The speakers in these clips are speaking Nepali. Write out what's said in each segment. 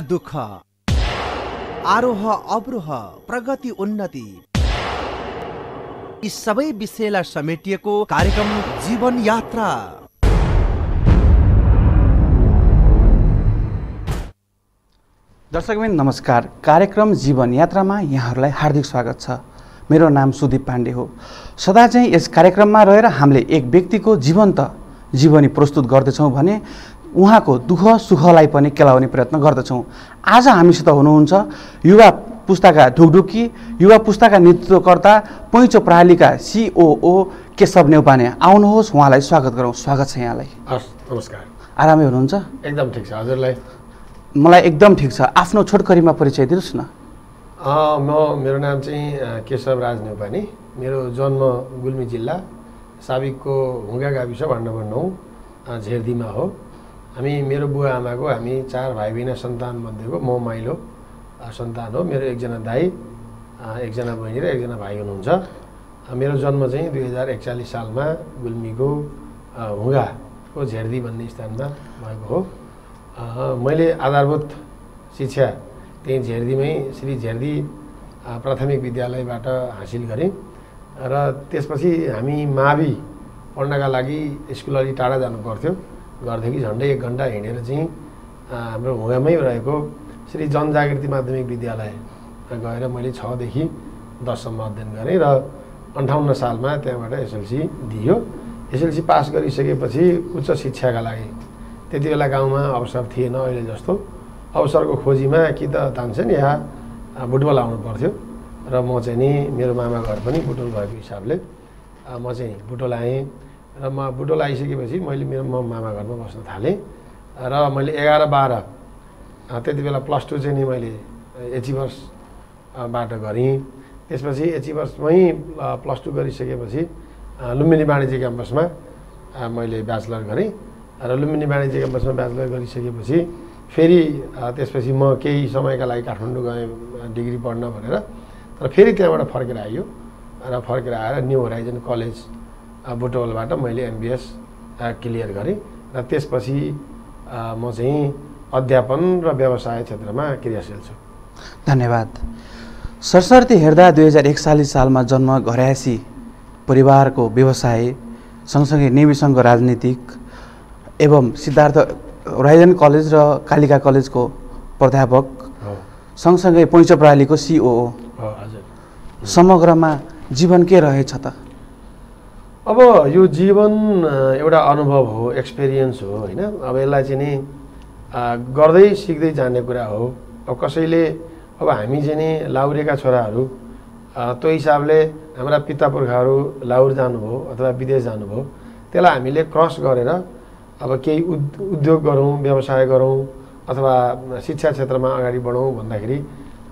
दुःख आरोह अवरोह प्रगति उन्नति यी सबै विषयलाई समेटिएको कार्यक्रम जीवन यात्रा। दर्शकबिन नमस्कार। कार्यक्रम जीवन यात्रामा यहाँहरूलाई हार्दिक स्वागत छ। मेरो नाम सुदीप पाण्डे हो। सदा चाहिँ यस कार्यक्रममा रहेर हामीले एक व्यक्तिको जीवन्त जीवनी प्रस्तुत गर्दछौँ भने उहाँको दुःख सुखलाई पनि केलाउने प्रयत्न गर्दछौँ। आज हामीसित हुनुहुन्छ युवा पुस्ताका ढुकढुकी युवा पुस्ताका नेतृत्वकर्ता पैँचो प्रणालीका सिओओ केशव नेउपाने। आउनुहोस् उहाँलाई स्वागत गरौँ। स्वागत छ यहाँलाई। हस् नमस्कार। आरामै हुनुहुन्छ? एकदम ठिक छ। हजुरलाई? मलाई एकदम ठिक छ। आफ्नो छोटकरीमा परिचय दिनुहोस् न। म मेरो नाम चाहिँ केशव राज नेउपाने। मेरो जन्म गुल्मी जिल्ला साबिकको हुँगा गाविस वार्ड नम्बर नौ अँ, झेर्दीमा हो। हामी मेरो बुवा आमाको हामी चार भाइ बहिनी सन्तान मध्येको म माइलो सन्तान हो। मेरो एकजना दाई एकजना बहिनी र एकजना भाइ हुनुहुन्छ। मेरो जन्म चाहिँ दुई हजार एकचालिस सालमा गुल्मीको हुँगाको झेर्दी भन्ने स्थानमा भएको हो। मैले आधारभूत शिक्षा त्यहीँ झेर्दीमै श्री झेर्दी प्राथमिक विद्यालयबाट हासिल गरेँ। र त्यसपछि हामी मावि पढ्नका लागि स्कुल अलि टाढा जानु पर्थ्यो। कि झन्डै एक घन्टा हिँडेर चाहिँ हाम्रो हुँगामै रहेको श्री जनजागृति माध्यमिक विद्यालय गएर मैले छदेखि दससम्म अध्ययन गरेँ र अन्ठाउन्न सालमा त्यहाँबाट एसएलसी दियो एसएलसी पास गरिसकेपछि उच्च शिक्षाका लागि त्यति बेला गाउँमा अवसर थिएन अहिले जस्तो। अवसरको खोजीमा कि त तानसेन या अ, बुटवल आउनु पर्थ्यो र म चाहिँ नि मेरो मामा घर पनि बुटोल भएको हिसाबले म चाहिँ बुटोल आएँ। र म बुटोल आइसकेपछि मैले मेरो म मामा घरमा बस्न थालेँ र मैले एघार बाह्र त्यति बेला प्लस टू चाहिँ नि मैले एचिभर्स अ, बाट गरेँ। त्यसपछि एचिभर्समै प्लस टू गरिसकेपछि लुम्बिनी वाणिज्य क्याम्पसमा मैले ब्याचलर गरेँ। र लुम्बिनी वाणिज्य क्याम्पसमा ब्याचलर गरिसकेपछि फेरि त्यसपछि म केही समयका लागि काठमाडौँ गएँ डिग्री पढ्न भनेर। तर फेरि त्यहाँबाट फर्केर आइयो र फर्केर आएर न्यू होराइजन कलेज बुटवलबाट मैले एमबिएस क्लियर गरेँ र त्यसपछि म चाहिँ अध्यापन र व्यवसाय क्षेत्रमा क्रियाशील छु। धन्यवाद। सरसर्ती हेर्दा दुई हजार एकचालिस सालमा जन्म घरायसी परिवारको व्यवसाय सँगसँगै सङ्घको राजनीतिक एवं सिद्धार्थ राइजन कलेज र कालिका कलेजको प्राध्यापक सँगसँगै पैँचो प्रणालीको सिओओ समग्रमा जीवन के रहेछ त? अब यो जीवन एउटा अनुभव हो एक्सपिरियन्स हो होइन? अब यसलाई चाहिँ नि गर्दै सिक्दै जाने कुरा हो। अब कसैले अब हामी चाहिँ नि लाउरेका छोराहरू त्यो हिसाबले हाम्रा पिता पुर्खाहरू लाउर जानुभयो अथवा विदेश जानुभयो त्यसलाई हामीले क्रस गरेर अब केही उद् उद्योग गरौँ व्यवसाय गरौँ अथवा शिक्षा क्षेत्रमा अगाडि बढौँ भन्दाखेरि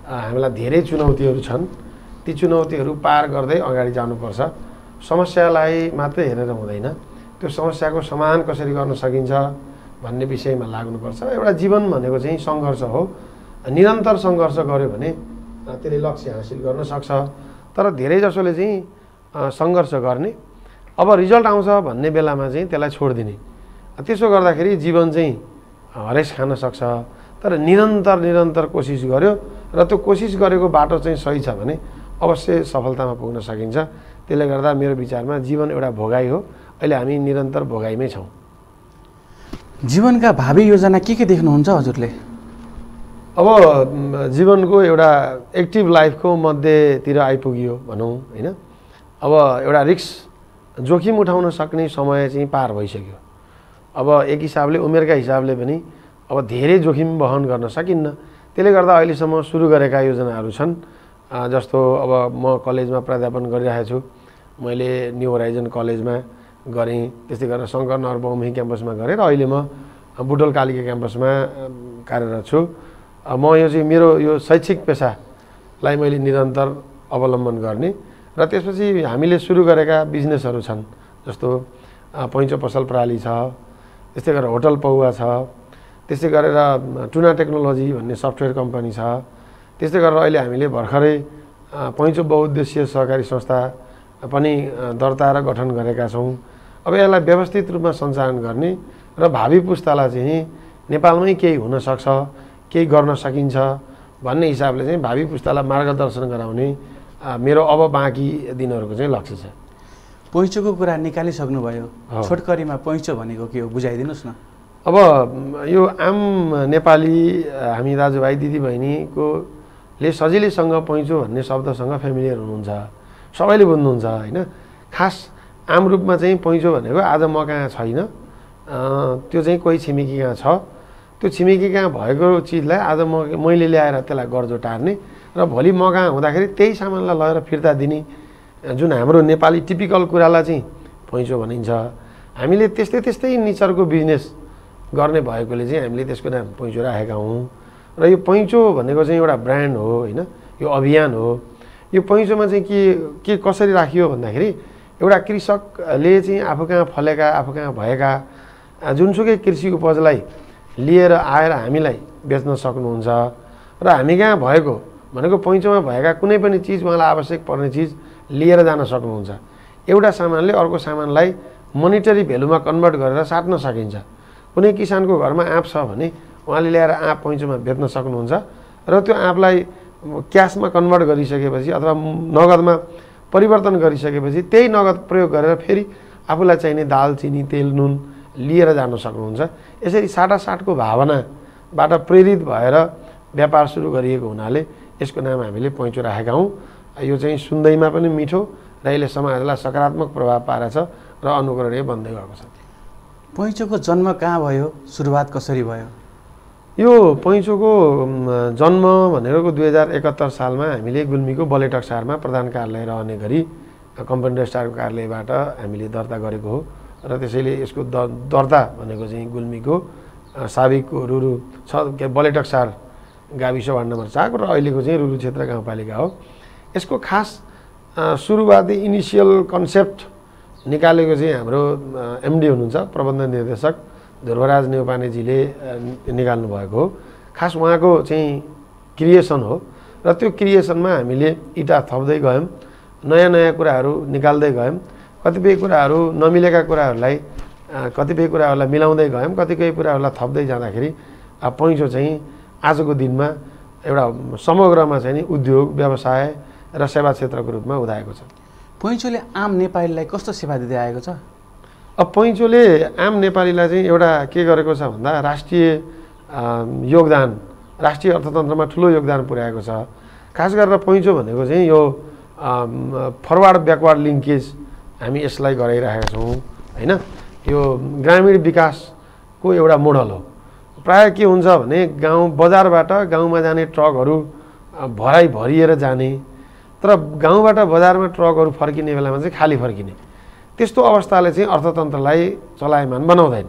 हामीलाई धेरै चुनौतीहरू छन्। ती चुनौतीहरू पार गर्दै अगाडि जानुपर्छ। समस्यालाई मात्रै हेरेर हुँदैन। त्यो समस्याको समाधान कसरी गर्न सकिन्छ भन्ने विषयमा लाग्नुपर्छ। एउटा जीवन भनेको चाहिँ सङ्घर्ष हो। निरन्तर सङ्घर्ष गऱ्यो भने त्यसले लक्ष्य हासिल गर्न सक्छ। तर धेरै जसोले चाहिँ सङ्घर्ष गर्ने अब रिजल्ट आउँछ भन्ने बेलामा चाहिँ त्यसलाई छोडिदिने। त्यसो गर्दाखेरि जीवन चाहिँ हरेस खान सक्छ। तर निरन्तर निरन्तर कोसिस गर्यो र त्यो कोसिस गरेको बाटो चाहिँ सही छ भने अवश्य सफलतामा पुग्न सकिन्छ। त्यसले गर्दा मेरो विचारमा जीवन एउटा भोगाइ हो। अहिले हामी निरन्तर भोगाइमै छौँ। जीवनका भावी योजना के के देख्नुहुन्छ हजुरले? अब जीवनको एउटा एक्टिभ लाइफको मध्येतिर आइपुग्यो भनौँ होइन? अब एउटा रिक्स जोखिम उठाउन सक्ने समय चाहिँ पार भइसक्यो। अब एक हिसाबले उमेरका हिसाबले पनि अब धेरै जोखिम वहन गर्न सकिन्न। त्यसले गर्दा अहिलेसम्म सुरु गरेका योजनाहरू छन्। जस्तो अब म कलेजमा प्राध्यापन गरिरहेको छु। मैले न्यू होराइजन कलेजमा गरेँ। त्यस्तै गरेर शङ्कर नगर बहुमुखी क्याम्पसमा गरेँ र अहिले म बुटोल कालिका क्याम्पसमा कार्यरत छु। म यो चाहिँ मेरो यो शैक्षिक पेसालाई मैले निरन्तर अवलम्बन गर्ने र त्यसपछि हामीले सुरु गरेका बिजनेसहरू छन् जस्तो पैँचो पसल प्रणाली छ त्यस्तै गरेर होटल पौवा छ त्यस्तै गरेर टुना टेक्नोलोजी भन्ने सफ्टवेयर कम्पनी छ त्यस्तै गरेर अहिले हामीले भर्खरै पैँचो बहुद्देश्य सहकारी संस्था पनि दर्ता र गठन गरेका छौँ। अब यसलाई व्यवस्थित रूपमा सञ्चालन गर्ने र भावी पुस्तालाई चाहिँ नेपालमै केही हुनसक्छ केही गर्न सकिन्छ भन्ने हिसाबले चाहिँ भावी पुस्तालाई मार्गदर्शन गराउने मेरो अब बाँकी दिनहरूको चाहिँ लक्ष्य छ। पैँचोको कुरा निकालिसक्नुभयो। छोटकरीमा पैँचो भनेको के हो बुझाइदिनुहोस् न। अब यो आम नेपाली हामी दाजुभाइ दिदीबहिनीको ले सजिलैसँग पैँचो भन्ने शब्दसँग फेमिलियर हुनुहुन्छ। सबैले बुझ्नुहुन्छ होइन? खास आम रूपमा चाहिँ पैँचो भनेको आज म कहाँ छैन। त्यो चाहिँ कोही छिमेकी कहाँ छ। त्यो छिमेकी कहाँ भएको चिजलाई आज म मैले ल्याएर त्यसलाई गर्जो टार्ने र भोलि म कहाँ हुँदाखेरि त्यही सामानलाई लगेर फिर्ता दिने। जुन हाम्रो नेपाली टिपिकल कुरालाई चाहिँ पैँचो भनिन्छ। हामीले त्यस्तै त्यस्तै नेचरको बिजनेस गर्ने भएकोले चाहिँ हामीले त्यसको नाम पैँचो राखेका हौँ। र यो पैँचो भनेको चाहिँ एउटा ब्रान्ड हो होइन? यो अभियान हो। यो पैँचोमा चाहिँ के के कसरी राखियो भन्दाखेरि एउटा कृषकले चाहिँ आफू कहाँ फलेका आफू कहाँ भएका जुनसुकै कृषि उपजलाई लिएर आएर हामीलाई बेच्न सक्नुहुन्छ र हामी कहाँ भएको भनेको पैँचोमा भएका कुनै पनि चिज उहाँलाई आवश्यक पर्ने चिज लिएर जान सक्नुहुन्छ। एउटा सामानले अर्को सामानलाई मोनिटरी भेल्युमा कन्भर्ट गरेर साट्न सकिन्छ। कुनै किसानको घरमा आँप छ भने उहाँले ल्याएर आँप पैँचोमा बेच्न सक्नुहुन्छ र त्यो आँपलाई क्यासमा कन्भर्ट गरिसकेपछि अथवा नगदमा परिवर्तन गरिसकेपछि त्यही नगद प्रयोग गरेर फेरि आफूलाई चाहिने दाल चिनी तेल नुन लिएर जान सक्नुहुन्छ। यसरी साटासाटको भावनाबाट प्रेरित भएर व्यापार सुरु गरिएको हुनाले यसको नाम हामीले पैँचो राखेका हौँ। यो चाहिँ सुन्दैमा पनि मिठो र यसले समाजलाई सकारात्मक प्रभाव पारेछ र अनुकरणीय बन्दै गएको छ। पैँचोको जन्म कहाँ भयो? सुरुवात कसरी भयो? यो पैँचोको जन्म भनेको दुई हजार एकहत्तर सालमा हामीले गुल्मीको बलेटक सहरमा प्रधान कार्यालय रहने गरी कम्पनी रजिस्ट्रारको कार्यालयबाट हामीले दर्ता गरेको हो। र त्यसैले यसको द दर्ता भनेको चाहिँ गुल्मीको साबिकको रुरु छ के बलेटक सहर गाविस वार्ड नम्बर चार र अहिलेको चाहिँ रुरु क्षेत्र गाउँपालिका हो। यसको खास सुरुवाती इनिसियल कन्सेप्ट निकालेको चाहिँ हाम्रो एमडी हुनुहुन्छ प्रबन्ध निर्देशक ध्रुवराज नेउपानेजीले अ, निकाल्नु भएको हो। खास उहाँको चाहिँ क्रिएसन हो। र त्यो क्रिएसनमा हामीले इँटा थप्दै गयौँ नयाँ नयाँ कुराहरू निकाल्दै गयौँ कतिपय कुराहरू नमिलेका कुराहरूलाई कतिपय कुराहरूलाई मिलाउँदै गयौँ कतिपय कुराहरूलाई थप्दै जाँदाखेरि पैँचो चाहिँ आजको दिनमा एउटा समग्रमा चाहिँ नि उद्योग व्यवसाय र सेवा क्षेत्रको रूपमा उदाएको छ। पैँचोले आम नेपालीलाई कस्तो सेवा दिँदै आएको छ? अब पैँचोले आम नेपालीलाई चाहिँ एउटा के गरेको छ भन्दा राष्ट्रिय योगदान राष्ट्रिय अर्थतन्त्रमा ठुलो योगदान पुर्याएको छ। खास गरेर पैँचो भनेको चाहिँ यो फरवार्ड ब्याकवार्ड लिङ्केज हामी यसलाई गराइरहेका छौँ होइन? यो ग्रामीण विकासको एउटा मोडल हो। प्रायः के हुन्छ भने गाउँ बजारबाट गाउँमा जाने ट्रकहरू भराइ भरिएर जाने तर गाउँबाट बजारमा ट्रकहरू फर्किने बेलामा चाहिँ खाली फर्किने। त्यस्तो अवस्थाले चाहिँ अर्थतन्त्रलाई चलायमान बनाउँदैन।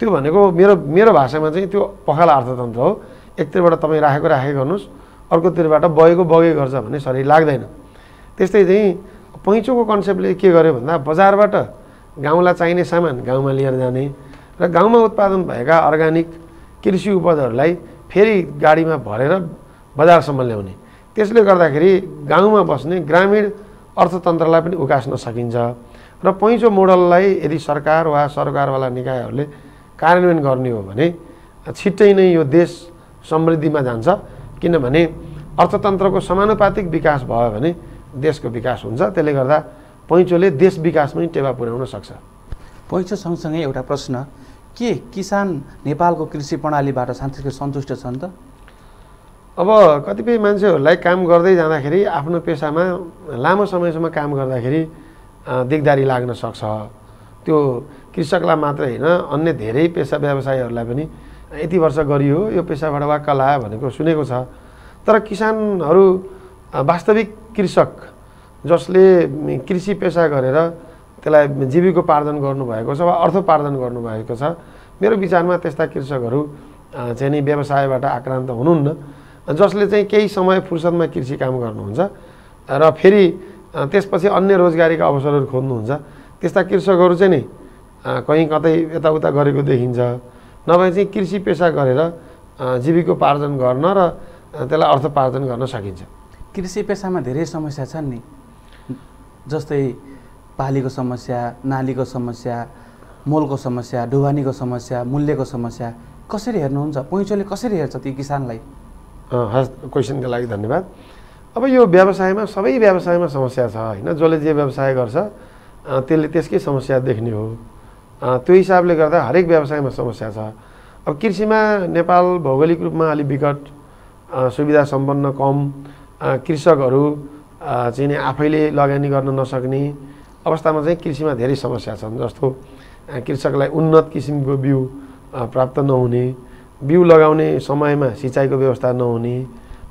त्यो भनेको मेरो मेरो भाषामा चाहिँ त्यो पखाला अर्थतन्त्र हो। एकतिरबाट तपाईँ राखेको राखेको गर्नुहोस् अर्कोतिरबाट बगेको बगे गर्छ भन्ने शरीर लाग्दैन। त्यस्तै चाहिँ पैँचोको कन्सेप्टले के गर्यो भन्दा बजारबाट गाउँलाई चाहिने सामान गाउँमा लिएर जाने र गाउँमा उत्पादन भएका अर्ग्यानिक कृषि उपजहरूलाई फेरि गाडीमा भरेर बजारसम्म ल्याउने। त्यसले गर्दाखेरि गाउँमा बस्ने ग्रामीण अर्थतन्त्रलाई पनि उकास्न सकिन्छ। र पैँचो मोडललाई यदि सरकार वा सरकारवाला निकायहरूले कार्यान्वयन गर्ने हो भने छिट्टै नै यो देश समृद्धिमा जान्छ। किनभने अर्थतन्त्रको समानुपातिक विकास भयो भने देशको विकास हुन्छ। त्यसले गर्दा पैँचोले देश विकासमै टेवा पुर्याउन सक्छ। पैँचो सँगसँगै एउटा प्रश्न के किसान नेपालको कृषि प्रणालीबाट साँच्चीकै सन्तुष्ट छन् त? अब कतिपय मान्छेहरूलाई काम गर्दै जाँदाखेरि आफ्नो पेसामा लामो समयसम्म काम गर्दाखेरि दिगदारी लाग्न सक्छ। त्यो कृषकलाई मात्रै होइन अन्य धेरै पेसा व्यवसायीहरूलाई पनि यति वर्ष गरियो यो पेसाबाट वाक्क लायो भनेको सुनेको छ। तर किसानहरू वास्तविक कृषक जसले कृषि पेसा गरेर त्यसलाई जीविकोपार्जन गर्नुभएको छ वा अर्थोपार्जन गर्नुभएको छ मेरो विचारमा त्यस्ता कृषकहरू चाहिँ नि व्यवसायबाट आक्रान्त हुनुहुन्न। जसले चाहिँ केही समय फुर्सदमा कृषि काम गर्नुहुन्छ र फेरि त्यसपछि अन्य रोजगारीका अवसरहरू खोज्नुहुन्छ। त्यस्ता कृषकहरू चाहिँ नि कहीँ कतै यताउता गरेको देखिन्छ। नभए चाहिँ कृषि पेसा गरेर जीविकोपार्जन गर्न र त्यसलाई अर्थोपार्जन गर्न सकिन्छ। कृषि पेसामा धेरै समस्या छन् नि। जस्तै पालीको समस्या नालीको समस्या मोलको समस्या ढुवानीको समस्या मूल्यको समस्या। कसरी हेर्नुहुन्छ? पैँचोले कसरी हेर्छ ती किसानलाई? हस् क्वेसनको लागि धन्यवाद। अब यो व्यवसायमा सबै व्यवसायमा समस्या छ होइन? जसले जे व्यवसाय गर्छ त्यसले त्यसकै समस्या देख्ने हो। त्यो हिसाबले गर्दा हरेक व्यवसायमा समस्या छ। अब कृषिमा नेपाल भौगोलिक रूपमा अलि विकट सुविधा सम्पन्न कम कृषकहरू चाहिँ आफैले लगानी गर्न नसक्ने अवस्थामा चाहिँ कृषिमा धेरै समस्या छन् जस्तो कृषकलाई उन्नत किसिमको बिउ प्राप्त नहुने बिउ लगाउने समयमा सिँचाइको व्यवस्था नहुने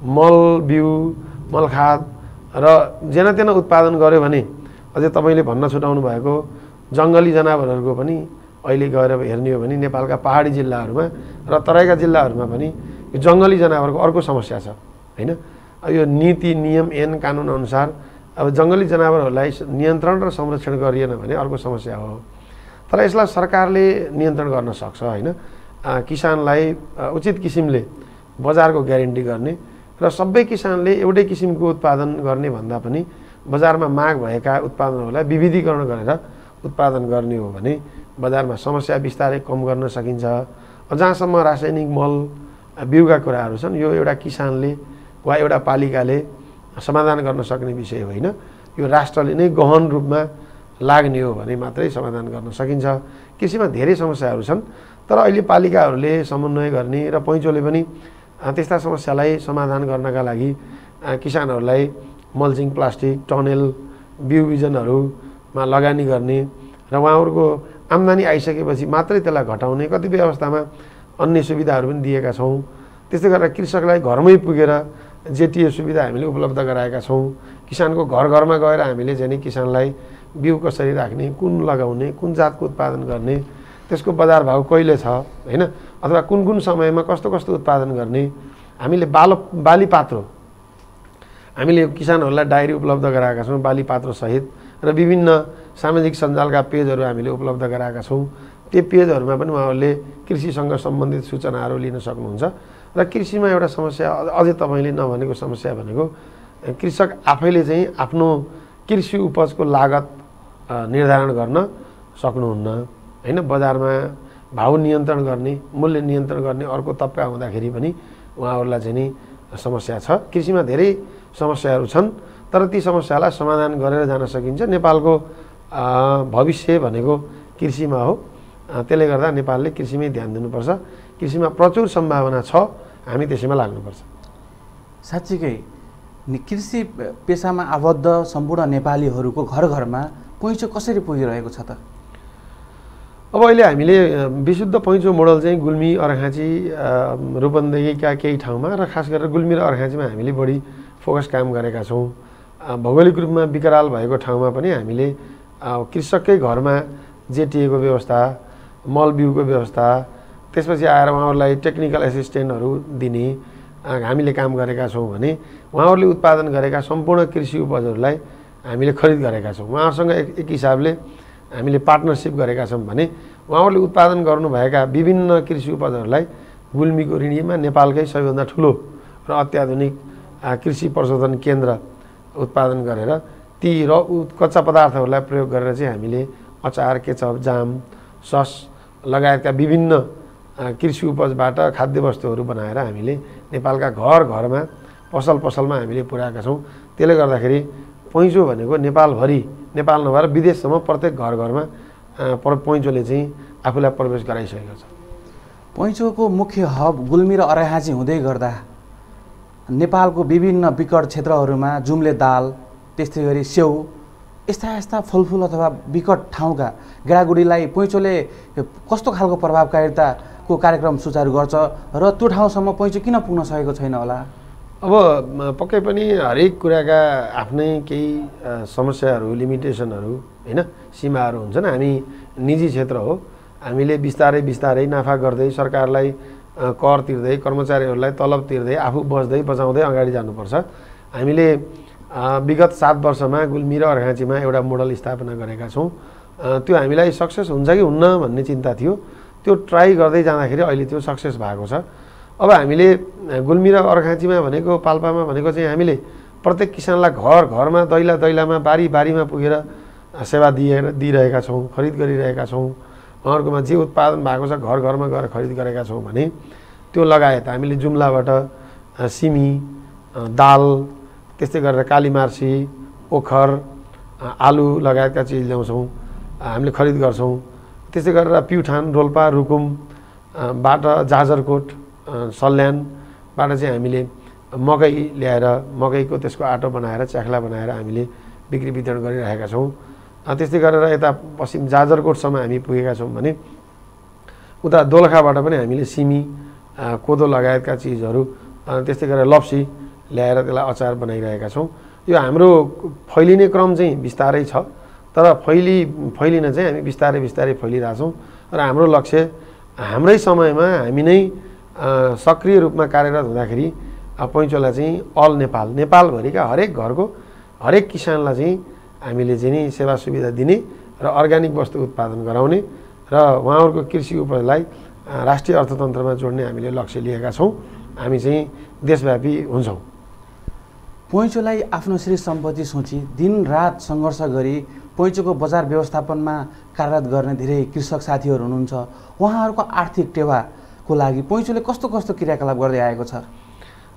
मल बिउ मल खाद र जेनतेन उत्पादन गर्यो भने अझै तपाईँले भन्न छुटाउनु भएको जङ्गली जनावरहरूको पनि अहिले गएर हेर्ने हो भने नेपालका पहाडी जिल्लाहरूमा र तराईका जिल्लाहरूमा पनि यो जङ्गली जनावरको अर्को समस्या छ होइन? यो नीति नियम ऐन कानुन अनुसार अब जङ्गली जनावरहरूलाई नियन्त्रण र संरक्षण गरिएन भने अर्को समस्या हो। तर यसलाई सरकारले नियन्त्रण गर्न सक्छ होइन? किसानलाई उचित किसिमले बजारको ग्यारेन्टी गर्ने र सबै किसानले एउटै किसिमको उत्पादन गर्ने भन्दा पनि बजारमा माग भएका उत्पादनहरूलाई विविधीकरण गरेर उत्पादन गर्ने हो भने बजारमा समस्या बिस्तारै कम गर्न सकिन्छ। जहाँसम्म रासायनिक मल बिउका कुराहरू छन् यो एउटा किसानले वा एउटा पालिकाले समाधान गर्न सक्ने विषय होइन। यो राष्ट्रले नै गहन रूपमा लाग्ने हो भने मात्रै समाधान गर्न सकिन्छ। कृषिमा धेरै समस्याहरू छन् तर अहिले पालिकाहरूले समन्वय गर्ने र पैँचोले पनि त्यस्ता समस्यालाई समाधान गर्नका लागि किसानहरूलाई मल्चिङ प्लास्टिक टनेल बिउ बिजनहरूमा लगानी गर्ने र उहाँहरूको आम्दानी आइसकेपछि मात्रै त्यसलाई घटाउने कतिपय अवस्थामा अन्य सुविधाहरू पनि दिएका छौँ। त्यस्तै गरेर कृषकलाई घरमै पुगेर जेटिए सुविधा हामीले उपलब्ध गराएका छौँ। किसानको घर घरमा गएर हामीले चाहिँ नि किसानलाई बिउ कसरी राख्ने कुन लगाउने कुन जातको उत्पादन गर्ने त्यसको बजार भाउ कहिले छ होइन? अथवा कुन कुन समयमा कस्तो कस्तो उत्पादन गर्ने हामीले बालो बाली पात्रो हामीले किसानहरूलाई डायरी उपलब्ध गराएका छौँ बाली पात्रोसहित र विभिन्न सामाजिक सञ्जालका पेजहरू हामीले उपलब्ध गराएका छौँ। त्यो पेजहरूमा पनि उहाँहरूले कृषिसँग सम्बन्धित सूचनाहरू लिन सक्नुहुन्छ। र कृषिमा एउटा समस्या अझ- तपाईँले नभनेको समस्या भनेको कृषक आफैले चाहिँ आफ्नो कृषि उपजको लागत निर्धारण गर्न सक्नुहुन्न। होइन बजारमा भाउ नियन्त्रण गर्ने मूल्य नियन्त्रण गर्ने अर्को तब्का हुँदाखेरि पनि उहाँहरूलाई चाहिँ नि समस्या छ। कृषिमा धेरै समस्याहरू छन् तर ती समस्यालाई समाधान गरेर जान सकिन्छ। नेपालको भविष्य भनेको कृषिमा हो। त्यसले गर्दा नेपालले कृषिमै ध्यान दिनुपर्छ। कृषिमा प्रचुर सम्भावना छ हामी त्यसैमा लाग्नुपर्छ। साँच्चीकै कृषि पेसामा आबद्ध सम्पूर्ण नेपालीहरूको घर घरमा पैँचो कसरी पुगिरहेको छ त? अब अहिले हामीले विशुद्ध पैँचो मोडल चाहिँ गुल्मी अर्घाँची अ, रूपन्देहीका केही ठाउँमा र खास गरेर गुल्मी र अर्घाँचीमा हामीले बढी फोकस काम गरेका छौँ। भौगोलिक रूपमा विकराल भएको ठाउँमा पनि हामीले कृषककै घरमा जेटिएको व्यवस्था मल बिउको व्यवस्था त्यसपछि आएर उहाँहरूलाई टेक्निकल एसिस्टेन्टहरू दिने हामीले काम गरेका छौँ भने उहाँहरूले उत्पादन गरेका सम्पूर्ण कृषि उपजहरूलाई हामीले खरिद गरेका छौँ। उहाँहरूसँग एक एक हिसाबले हामीले पार्टनरसिप गरेका छौँ भने उहाँहरूले उत्पादन गर्नुभएका विभिन्न कृषि उपजहरूलाई गुल्मीको ऋणीमा नेपालकै सबैभन्दा ठुलो र अत्याधुनिक कृषि प्रशोधन केन्द्र उत्पादन गरेर ती र कच्चा पदार्थहरूलाई प्रयोग गरेर चाहिँ हामीले अचार केचप जाम सस लगायतका विभिन्न कृषि उपजबाट खाद्य वस्तुहरू बनाएर हामीले नेपालका घर घरमा पसल पसलमा हामीले पुर्याएका छौँ। त्यसले गर्दाखेरि पैँचो भनेको नेपालभरि नेपाल नभएर विदेशसम्म प्रत्येक घर घरमा पर पैँचोले चाहिँ आफूलाई प्रवेश गराइसकेको छ। पैँचोको मुख्य हब गुल्मी र अराहाजी हुँदै गर्दा नेपालको विभिन्न विकट क्षेत्रहरूमा जुम्ले दाल त्यस्तै गरी स्याउ यस्ता यस्ता फलफुल अथवा विकट ठाउँका गेडागुडीलाई पैँचोले कस्तो खालको प्रभावकारिताको कार्यक्रम सुचारू गर्छ र त्यो ठाउँसम्म पैँचो किन पुग्न सकेको छैन होला? अब पक्कै पनि हरेक कुराका आफ्नै केही समस्याहरू लिमिटेसनहरू होइन? सीमाहरू हुन्छन्। हामी निजी क्षेत्र हो। हामीले बिस्तारै बिस्तारै नाफा गर्दै सरकारलाई कर तिर्दै कर्मचारीहरूलाई तलब तिर्दै आफू बस्दै बचाउँदै अगाडि जानुपर्छ। हामीले विगत सात वर्षमा गुल्मी र अर्घाँचीमा एउटा मोडल स्थापना गरेका छौँ। त्यो हामीलाई सक्सेस हुन्छ कि हुन्न भन्ने चिन्ता थियो। त्यो ट्राई गर्दै जाँदाखेरि अहिले त्यो सक्सेस भएको छ। अब हामीले गुल्मी र अर्घाँचीमा भनेको पाल्पामा भनेको चाहिँ हामीले प्रत्येक किसानलाई घर घरमा दैला दैलामा बारी बारीमा पुगेर सेवा दिएर दिइरहेका छौँ खरिद गरिरहेका छौँ। उहाँहरूकोमा जे उत्पादन भएको छ घर घरमा गएर खरिद गरेका छौँ भने त्यो लगायत हामीले जुम्लाबाट सिमी दाल त्यस्तै गरेर कालीमार्सी ओखर आलु लगायतका चिज ल्याउँछौँ हामीले खरिद गर्छौँ। त्यस्तै गरेर प्युठान रोल्पा रुकुम अ, बाट जाजरकोट सल्यानबाट चाहिँ हामीले मकै ल्याएर मकैको त्यसको आटो बनाएर च्याख्ला बनाएर हामीले बिक्री वितरण गरिरहेका छौँ। त्यस्तै गरेर यता पश्चिम जाजरकोटसम्म हामी पुगेका छौँ भने उता दोलखाबाट पनि हामीले सिमी कोदो लगायतका चिजहरू त्यस्तै गरेर लप्सी ल्याएर त्यसलाई अचार बनाइरहेका छौँ। यो हाम्रो फैलिने क्रम चाहिँ बिस्तारै छ तर फैली फैलिन चाहिँ हामी बिस्तारै बिस्तारै फैलिरहेछौँ। र हाम्रो लक्ष्य हाम्रै समयमा हामी नै सक्रिय रूपमा कार्यरत हुँदाखेरि अ, पैँचोला चाहिँ अल नेपाल नेपालभरिका हरेक घरको हरेक किसानलाई चाहिँ हामीले चाहिँ नि सेवा सुविधा दिने र अर्ग्यानिक वस्तु उत्पादन गराउने र उहाँहरूको कृषि उपजलाई राष्ट्रिय अर्थतन्त्रमा जोड्ने हामीले लक्ष्य लिएका छौँ। हामी चाहिँ देशव्यापी हुन्छौँ। पैँचोलाई आफ्नो श्री सम्पत्ति सोची दिनरात सङ्घर्ष गरी पैँचोको बजार व्यवस्थापनमा कार्यरत गर्ने धेरै कृषक साथीहरू हुनुहुन्छ। उहाँहरूको आर्थिक को लागि पैँचोले कस्तो कस्तो क्रियाकलाप गर्दै आएको छ?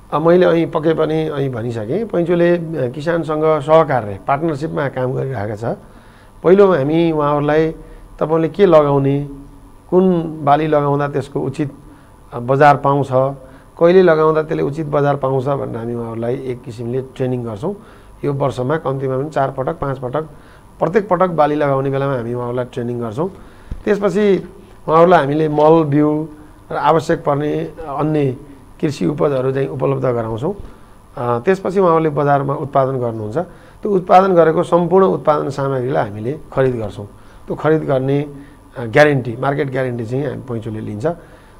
मैले अहिले पक्कै पनि अहिले भनिसकेँ। पैँचोले किसानसँग सहकार्य पार्टनरसिपमा काम गरिरहेको छ। पहिलो हामी उहाँहरूलाई तपाईँले के लगाउने कुन बाली लगाउँदा त्यसको उचित बजार पाउँछ कहिले लगाउँदा त्यसले उचित बजार पाउँछ भनेर हामी उहाँहरूलाई एक किसिमले ट्रेनिङ गर्छौँ। यो वर्षमा कम्तीमा पनि चार पटक पाँच पटक प्रत्येक पटक बाली लगाउने बेलामा हामी उहाँहरूलाई ट्रेनिङ गर्छौँ। त्यसपछि उहाँहरूलाई हामीले मल बिउ र आवश्यक पर्ने अन्य कृषि उपजहरू चाहिँ उपलब्ध गराउँछौँ। त्यसपछि उहाँहरूले बजारमा उत्पादन गर्नुहुन्छ। त्यो उत्पादन गरेको सम्पूर्ण उत्पादन सामग्रीलाई हामीले खरिद गर्छौँ। त्यो खरिद गर्ने ग्यारेन्टी मार्केट ग्यारेन्टी चाहिँ हामी पैँचोले लिन्छ।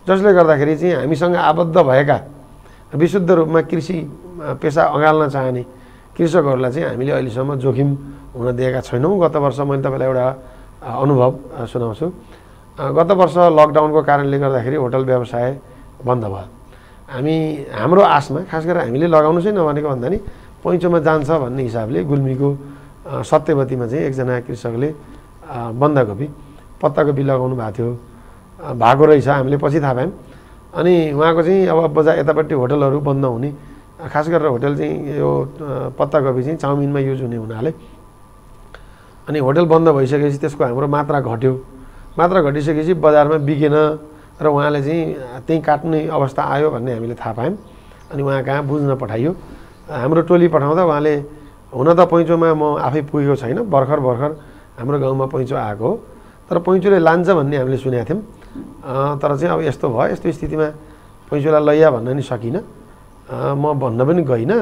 जसले गर्दाखेरि चाहिँ हामीसँग आबद्ध भएका विशुद्ध रूपमा कृषि पेसा अँगाल्न चाहने कृषकहरूलाई चाहिँ हामीले अहिलेसम्म जोखिम हुन दिएका छैनौँ। गत वर्ष मैले तपाईँलाई एउटा अनुभव सुनाउँछु। गत वर्ष लकडाउनको कारणले गर्दाखेरि होटल व्यवसाय बन्द भयो। हामी हाम्रो आशमा खास गरेर हामीले लगाउनु चाहिँ नभनेको भन्दा नि पैँचोमा जान्छ भन्ने हिसाबले गुल्मीको सत्यवतीमा चाहिँ एकजना कृषकले बन्दाकोपी पत्ताकोपी लगाउनु भएको थियो। भएको रहेछ हामीले पछि थाहा पायौँ। अनि उहाँको चाहिँ अब बजार यतापट्टि होटलहरू बन्द हुने खास गरेर होटल चाहिँ यो पत्ताकोपी चाहिँ चाउमिनमा युज हुने हुनाले। अनि होटल बन्द भइसकेपछि त्यसको हाम्रो मात्रा घट्यो। मात्रा घटिसकेपछि बजारमा बिकेन र उहाँले चाहिँ त्यहीँ काट्ने अवस्था आयो भन्ने हामीले थाहा पायौँ। अनि उहाँ कहाँ बुझ्न पठाइयो। हाम्रो टोली पठाउँदा उहाँले हुन त पैँचोमा म आफै पुगेको छैन भर्खर भर्खर हाम्रो गाउँमा पैँचो आएको हो। तर पैँचोले लान्छ भन्ने हामीले सुनेका थियौँ। तर चाहिँ अब यस्तो भयो यस्तो स्थितिमा पैँचोलाई लैया भन्न नि सकिनँ। म भन्न पनि गइनँ।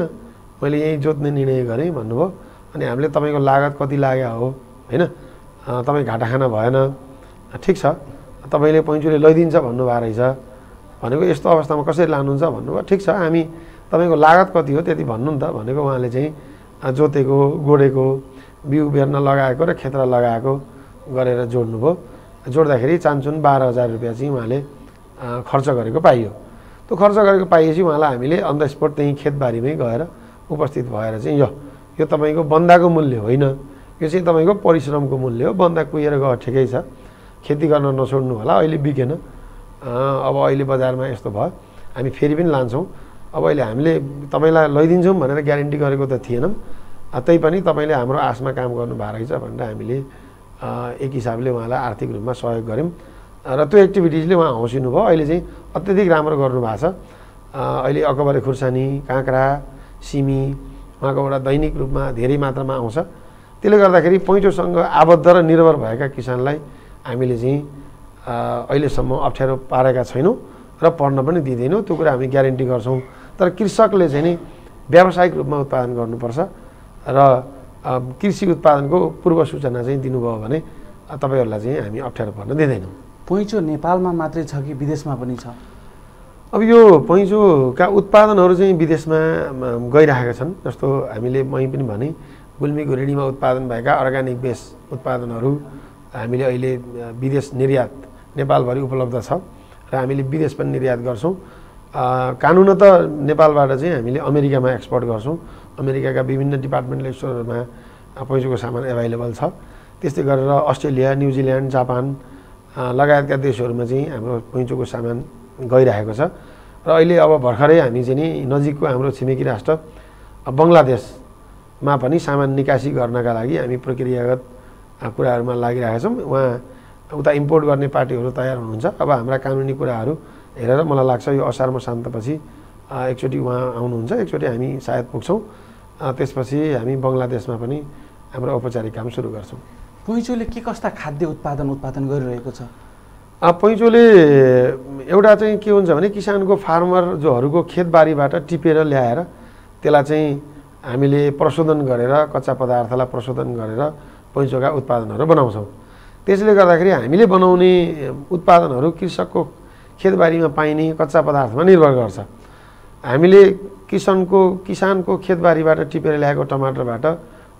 मैले यहीँ जोत्ने निर्णय गरेँ भन्नुभयो। अनि हामीले तपाईँको लागत कति लाग्यो हो होइन? तपाईँ घाटा खाना भएन। ठिक छ। तपाईँले पैँचोले लैदिन्छ भन्नुभएको रहेछ। भनेको यस्तो अवस्थामा कसरी लानुहुन्छ भन्नुभयो। ठिक छ हामी तपाईँको लागत कति हो त्यति भन्नु नि त। भनेको उहाँले चाहिँ जोतेको गोडेको बिउ बेर्न लगाएको र खेत्र लगाएको गरेर जोड्नुभयो। जोड्दाखेरि चान्चुन बाह्र हजार रुपियाँ चाहिँ उहाँले खर्च गरेको पाइयो। त्यो खर्च गरेको पाइएपछि उहाँलाई हामीले अन द स्पोट त्यहीँ खेतबारीमै गएर उपस्थित भएर चाहिँ यो यो तपाईँको बन्दाको मूल्य होइन। यो चाहिँ तपाईँको परिश्रमको मूल्य हो। बन्दा कुहिएर गयो ठिकै छ। खेती गर्न नछोड्नु होला अहिले बिकेन अब अहिले बजारमा यस्तो भयो हामी फेरि पनि लान्छौँ अब अहिले हामीले तपाईँलाई लैदिन्छौँ भनेर ग्यारेन्टी गरेको त थिएनौँ तै पनि तपाईँले हाम्रो आशमा काम गर्नुभएको रहेछ भनेर हामीले एक हिसाबले उहाँलाई आर्थिक रूपमा सहयोग गऱ्यौँ र त्यो एक्टिभिटिजले उहाँ हौसिनु भयो अहिले चाहिँ अत्यधिक राम्रो गर्नुभएको छ अहिले अकबरे खुर्सानी काँक्रा सिमी उहाँकोबाट दैनिक रूपमा धेरै मात्रामा आउँछ त्यसले गर्दाखेरि पैँचोसँग आबद्ध र निर्भर भएका किसानलाई हामीले चाहिँ अहिलेसम्म अप्ठ्यारो पारेका छैनौँ र पढ्न पनि दिँदैनौँ। त्यो कुरा हामी ग्यारेन्टी गर्छौँ। तर कृषकले चाहिँ नि व्यावसायिक रूपमा उत्पादन गर्नुपर्छ र कृषि उत्पादनको पूर्व सूचना चाहिँ दिनुभयो भने तपाईँहरूलाई चाहिँ हामी अप्ठ्यारो पर्न दिँदैनौँ। पैँचो नेपालमा मात्रै छ कि विदेशमा पनि छ? अब यो पैँचोका उत्पादनहरू चाहिँ विदेशमा गइरहेका छन्। जस्तो हामीले मै पनि भने गुल्मी गुरेडीमा उत्पादन भएका अर्ग्यानिक बेस उत्पादनहरू हामीले अहिले विदेश निर्यात नेपालभरि उपलब्ध छ र हामीले विदेश पनि निर्यात गर्छौँ। कानुन त नेपालबाट चाहिँ हामीले अमेरिकामा एक्सपोर्ट गर्छौँ। अमेरिकाका विभिन्न डिपार्टमेन्टल स्टोरहरूमा पैँचोको सामान एभाइलेबल छ। त्यस्तै गरेर अस्ट्रेलिया न्युजिल्यान्ड जापान लगायतका देशहरूमा चाहिँ हाम्रो पैँचोको सामान गइरहेको छ। र अहिले अब भर्खरै हामी चाहिँ नि नजिकको हाम्रो छिमेकी राष्ट्र बङ्गलादेशमा पनि सामान निकासी गर्नका लागि हामी प्रक्रियागत कुराहरूमा लागिरहेका छौँ। उहाँ उता इम्पोर्ट गर्ने पार्टीहरू तयार हुनुहुन्छ। अब हाम्रा कानुनी कुराहरू हेरेर मलाई लाग्छ यो असार मसान्तपछि अ, एकचोटि उहाँ आउनुहुन्छ। एकचोटि हामी सायद पुग्छौँ। त्यसपछि हामी बङ्गलादेशमा पनि हाम्रो औपचारिक काम सुरु गर्छौँ। पैँचोले के कस्ता खाद्य उत्पादन उत्पादन गरिरहेको छ? पैँचोले एउटा चाहिँ के हुन्छ भने किसानको फार्मर जोहरूको खेतबारीबाट टिपेर ल्याएर त्यसलाई चाहिँ हामीले प्रशोधन गरेर कच्चा पदार्थलाई प्रशोधन गरेर पैँचोका उत्पादनहरू बनाउँछौँ। त्यसले गर्दाखेरि हामीले बनाउने उत्पादनहरू कृषकको खेतबारीमा पाइने कच्चा पदार्थमा निर्भर गर्छ। हामीले किसानको किसानको खेतबारीबाट टिपेर ल्याएको टमाटरबाट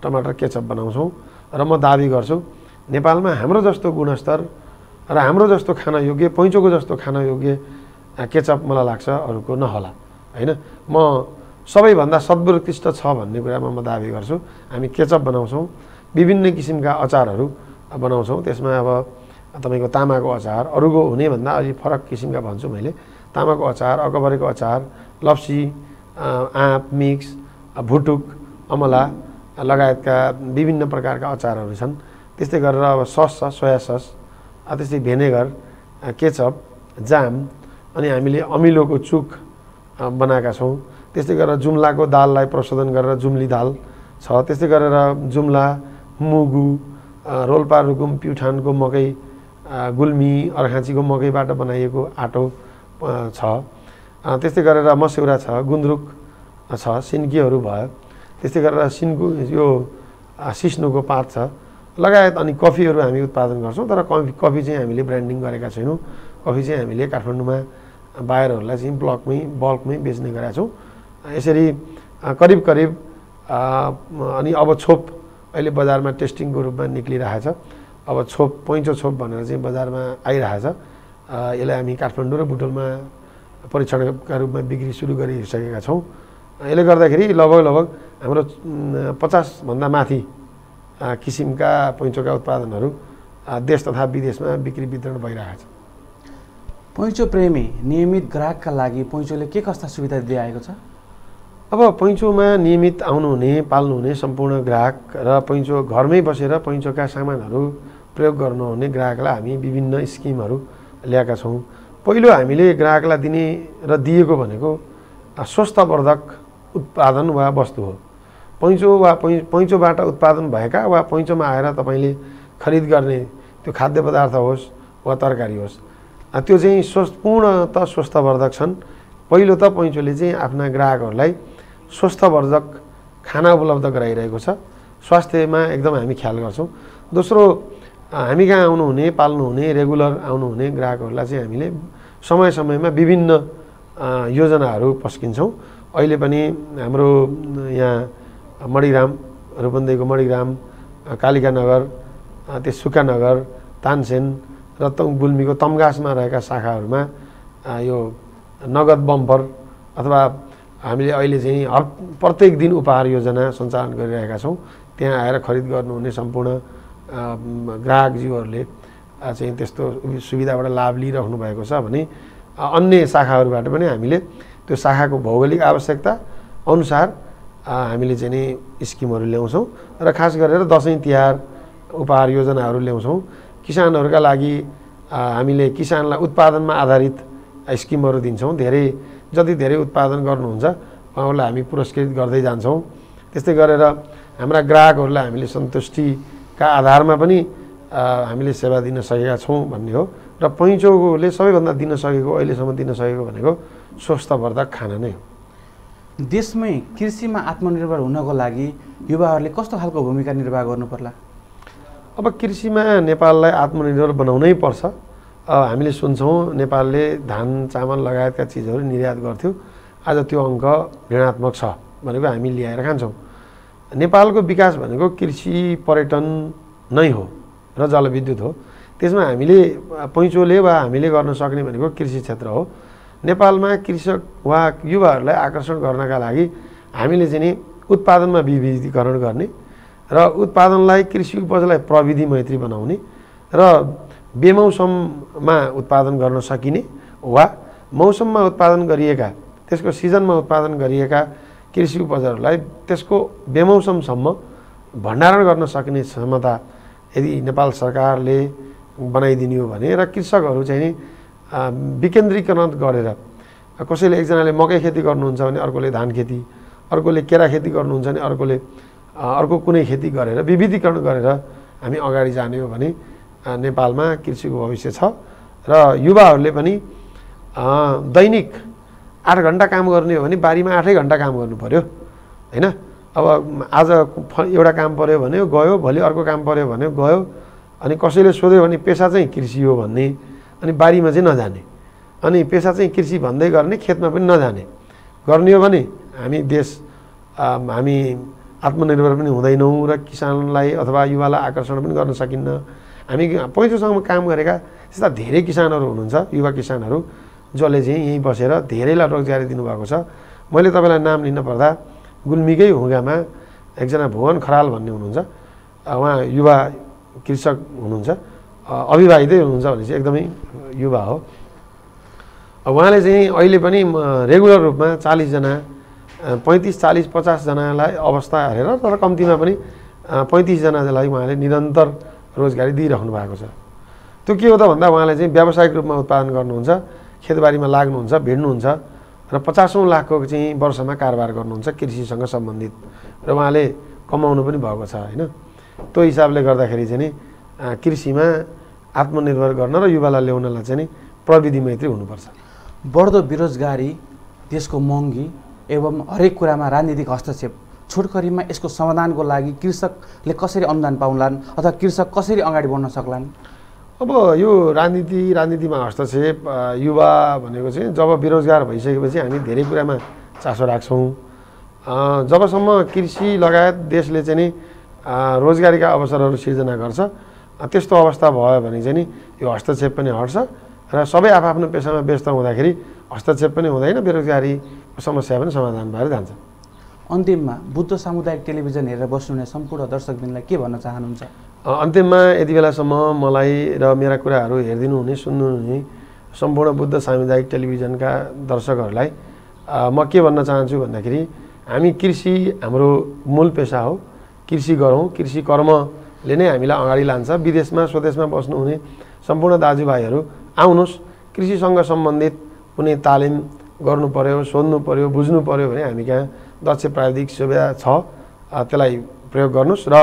टमाटर केचप बनाउँछौँ र म दाबी गर्छु नेपालमा हाम्रो जस्तो गुणस्तर र हाम्रो जस्तो खान योग्य पैँचोको जस्तो खान योग्य केचप मलाई लाग्छ अरूको नहोला होइन? म सबैभन्दा सद्वृत्तिष्ठ छ भन्ने कुरामा म दाबी गर्छु। हामी केचप बनाउँछौँ विभिन्न किसिमका अचारहरू बनाउँछौँ। त्यसमा अब तपाईँको तामाको अचार अरूको हुने भन्दा अलि फरक किसिमका भन्छु मैले। तामाको अचार अकबरेको अचार लप्सी आँप मिक्स भुटुक अमला लगायतका विभिन्न प्रकारका अचारहरू छन्। त्यस्तै गरेर अब सस छ सोया सस त्यस्तै भेनेगर केचप जाम अनि हामीले अमिलोको चुक बनाएका छौँ। त्यस्तै गरेर जुम्लाको दाललाई प्रशोधन गरेर जुम्ली दाल छ। त्यस्तै गरेर जुम्ला मुगु रोल्पा रुकुम प्युठानको मकै गुल्मी अर्खाँचीको मकैबाट बनाइएको आटो छ। त्यस्तै गरेर मस्यौरा छ गुन्द्रुक छ सिन्कीहरू भयो। त्यस्तै गरेर सिन्कु यो सिस्नुको पात छ। लगायत अनि कफीहरू हामी उत्पादन गर्छौँ तर कफी कफी चाहिँ हामीले ब्रान्डिङ गरेका छैनौँ। कफी चाहिँ हामीले काठमाडौँमा बाहिरहरूलाई चाहिँ ब्लकमै बल्कमै बेच्ने गरेका छौँ। यसरी करिब करिब अनि अब छोप अहिले बजारमा टेस्टिङको रूपमा निक्लिरहेछ। अब छोप पैँचो छोप भनेर चाहिँ बजारमा आइरहेछ। यसलाई हामी काठमाडौँ र बुटोलमा परीक्षणका रूपमा बिक्री सुरु गरिसकेका छौँ। यसले गर्दाखेरि लगभग लगभग हाम्रो पचासभन्दा माथि किसिमका पैँचोका उत्पादनहरू देश तथा विदेशमा बिक्री वितरण भइरहेको छ पैँचो प्रेमी नियमित ग्राहकका लागि पैँचोले के कस्ता सुविधा दिइआएको छ? अब पैँचोमा नियमित आउनुहुने पाल्नुहुने सम्पूर्ण ग्राहक र पैँचो घरमै बसेर पैँचोका सामानहरू प्रयोग गर्नुहुने ग्राहकलाई हामी विभिन्न स्किमहरू ल्याएका छौँ। पहिलो हामीले ग्राहकलाई दिने र दिएको भनेको स्वस्थवर्धक उत्पादन वा वस्तु हो। पैँचो वा पै पैँचोबाट उत्पादन भएका वा पैँचोमा आएर तपाईँले खरिद गर्ने त्यो खाद्य पदार्थ होस् वा तरकारी होस् त्यो चाहिँ स्वस्थ पूर्णतः स्वस्थवर्धक छन्। पहिलो त पैँचोले चाहिँ आफ्ना ग्राहकहरूलाई स्वस्थवर्धक खाना उपलब्ध गराइरहेको छ। स्वास्थ्यमा एकदम हामी ख्याल गर्छौँ। दोस्रो हामी कहाँ आउनुहुने पाल्नुहुने रेगुलर आउनुहुने ग्राहकहरूलाई चाहिँ हामीले समय समयमा विभिन्न योजनाहरू पस्किन्छौँ। अहिले पनि हाम्रो यहाँ मणिग्राम रूपन्देहीको मणिग्राम कालिका नगर त्यस सुकानगर तानसेन र त गुल्मीको तमगासमा रहेका शाखाहरूमा यो नगद बम्पर अथवा हामीले अहिले चाहिँ हर प्रत्येक दिन उपहार योजना सञ्चालन गरिरहेका छौँ। त्यहाँ आएर खरिद गर्नुहुने सम्पूर्ण ग्राहकज्यूहरूले चाहिँ त्यस्तो सुविधाबाट लाभ लिइराख्नु भएको छ भने अन्य शाखाहरूबाट पनि हामीले त्यो शाखाको भौगोलिक आवश्यकता अनुसार हामीले चाहिँ नि स्किमहरू ल्याउँछौँ र खास गरेर दसैँ तिहार उपहार योजनाहरू ल्याउँछौँ। किसानहरूका लागि हामीले किसानलाई उत्पादनमा आधारित स्किमहरू दिन्छौँ। धेरै जति धेरै उत्पादन गर्नुहुन्छ उहाँहरूलाई हामी पुरस्कृत गर्दै जान्छौँ। त्यस्तै गरेर हाम्रा ग्राहकहरूलाई हामीले सन्तुष्टिका आधारमा पनि हामीले सेवा दिन सकेका छौँ भन्ने हो। र पैँचोले सबैभन्दा दिन सकेको अहिलेसम्म दिन सकेको भनेको स्वस्थवर्धक खाना नै हो। देशमै कृषिमा आत्मनिर्भर हुनको लागि युवाहरूले कस्तो खालको भूमिका निर्वाह गर्नु पर्ला अब कृषिमा नेपाललाई आत्मनिर्भर बनाउनै पर्छ। हामीले सुन्छौँ नेपालले धान चामल लगायतका चिजहरू निर्यात गर्थ्यो। आज त्यो अङ्क ऋणात्मक छ भनेको हामी ल्याएर खान्छौँ। नेपालको विकास भनेको कृषि पर्यटन नै हो र जलविद्युत हो। त्यसमा हामीले पैँचोले वा हामीले गर्न सक्ने भनेको कृषि क्षेत्र हो। नेपालमा कृषक वा युवाहरूलाई आकर्षण गर्नका लागि हामीले चाहिँ नि उत्पादनमा विविधीकरण गर्ने र उत्पादनलाई कृषि उपजलाई प्रविधि मैत्री बनाउने र बेमौसममा उत्पादन गर्न सकिने वा मौसममा उत्पादन गरिएका त्यसको सिजनमा उत्पादन गरिएका कृषि उपजहरूलाई त्यसको बेमौसमसम्म भण्डारण गर्न सक्ने क्षमता यदि नेपाल सरकारले बनाइदिने हो भने र कृषकहरू चाहिँ नि विकेन्द्रीकरण गरेर कसैले एकजनाले मकै खेती गर्नुहुन्छ भने अर्कोले धान खेती अर्कोले केरा खेती गर्नुहुन्छ भने अर्कोले अर्को कुनै खेती गरेर विविधीकरण गरेर हामी अगाडि जाने हो भने नेपालमा कृषिको भविष्य छ र युवाहरूले पनि दैनिक आठ घन्टा काम गर्ने हो भने बारीमा आठै घन्टा काम गर्नु पऱ्यो होइन? अब आज एउटा काम पऱ्यो भने गयो भोलि अर्को काम पऱ्यो भने गयो अनि कसैले सोध्यो भने पेसा चाहिँ कृषि हो भन्ने अनि बारीमा चाहिँ नजाने अनि पेसा चाहिँ कृषि भन्दै गर्ने खेतमा पनि नजाने गर्ने हो भने हामी देश हामी आत्मनिर्भर पनि हुँदैनौँ र किसानलाई अथवा युवालाई आकर्षण पनि गर्न सकिन्न। हामी पैँसोसम्म काम गरेका यस्ता धेरै किसानहरू हुनुहुन्छ युवा किसानहरू जसले चाहिँ यहीँ बसेर धेरैलाई रोजगारी दिनुभएको छ। मैले तपाईँलाई नाम लिन पर्दा गुल्मीकै हुँगामा एकजना भुवन खराल भन्ने हुनुहुन्छ। उहाँ युवा कृषक हुनुहुन्छ। अविवाहितै हुनुहुन्छ भने चाहिँ एकदमै युवा हो। उहाँले चाहिँ अहिले पनि रेगुलर रूपमा चालिसजना पैँतिस चालिस पचासजनालाई अवस्था हेरेर तर कम्तीमा पनि पैँतिसजनालाई उहाँले निरन्तर रोजगारी दिइराख्नु भएको छ। त्यो के हो त भन्दा उहाँले चाहिँ व्यावसायिक रूपमा उत्पादन गर्नुहुन्छ खेतबारीमा लाग्नुहुन्छ भिड्नुहुन्छ र पचासौँ लाखको चाहिँ वर्षमा कारोबार गर्नुहुन्छ कृषिसँग सम्बन्धित र उहाँले कमाउनु पनि भएको छ होइन? त्यो हिसाबले गर्दाखेरि चाहिँ नि कृषिमा आत्मनिर्भर गर्न र युवालाई ल्याउनलाई चाहिँ नि प्रविधि मैत्री हुनुपर्छ। बढ्दो बेरोजगारी देशको महँगी एवं हरेक कुरामा राजनीतिक हस्तक्षेप छोटकरीमा यसको समाधानको लागि कृषकले कसरी अनुदान पाउलान् अथवा कृषक कसरी अगाडि बढ्न सक्लान्? अब यो राजनीति राजनीतिमा हस्तक्षेप युवा भनेको चाहिँ जब बेरोजगार भइसकेपछि हामी धेरै कुरामा चासो राख्छौँ। जबसम्म कृषि लगायत देशले चाहिँ नि रोजगारीका अवसरहरू सिर्जना गर्छ त्यस्तो अवस्था भयो भने चाहिँ यो हस्तक्षेप पनि हट्छ र सबै आफआफ्नो पेसामा व्यस्त हुँदाखेरि हस्तक्षेप पनि हुँदैन बेरोजगारीको समस्या पनि समाधान भएर जान्छ। अन्तिममा बुद्ध सामुदायिक टेलिभिजन हेरेर बस्नुहुने सम्पूर्ण दर्शकबिनलाई के भन्न चाहनुहुन्छ? अन्तिममा यति बेलासम्म मलाई र मेरा कुराहरू हेरिदिनु हुने सुन्नु हुने सम्पूर्ण बुद्ध सामुदायिक टेलिभिजनका दर्शकहरूलाई म के भन्न चाहन्छु भन्दाखेरि हामी कृषि हाम्रो मूल पेसा हो। कृषि गरौँ कृषि कर्मले नै हामीलाई अगाडि लान्छ। विदेशमा स्वदेशमा बस्नुहुने सम्पूर्ण दाजुभाइहरू आउनुहोस्। कृषिसँग सम्बन्धित कुनै तालिम गर्नु पऱ्यो सोध्नु पऱ्यो बुझ्नु पऱ्यो भने हामी कहाँ दक्ष प्राविधिक सुविधा छ त्यसलाई प्रयोग गर्नुहोस्। र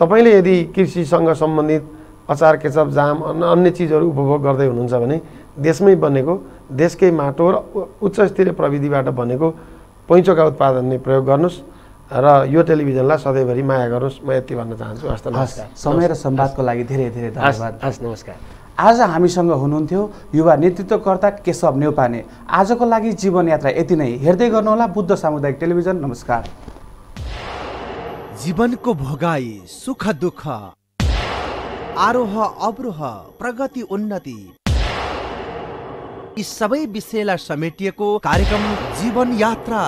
तपाईँले यदि कृषिसँग सम्बन्धित अचार केचप जाम अन्य अन्य चिजहरू उपभोग गर्दै हुनुहुन्छ भने देशमै बनेको देशकै माटो र उच्च स्तरीय प्रविधिबाट बनेको पैँचोका उत्पादन नै प्रयोग गर्नुहोस् र यो टेलिभिजनलाई सधैँभरि माया गर्नुहोस्। म यति भन्न चाहन्छु। हस् नमस्कार। समय र संवादको लागि धेरै धेरै धन्यवाद। हस् नमस्कार। आज हामीसँग हुनुहुन्थ्यो युवा नेतृत्वकर्ता केशव नेउपाने। आजको लागि जीवनयात्रा यति नै। हेर्दै गर्नुहोला बुद्ध सामुदायिक टेलिभिजन। नमस्कार। जीवनको भोगाई सुख दुःख आरोह अवरोह प्रगति उन्नति यी सबै विषयलाई समेटिएको कार्यक्रम जीवन यात्रा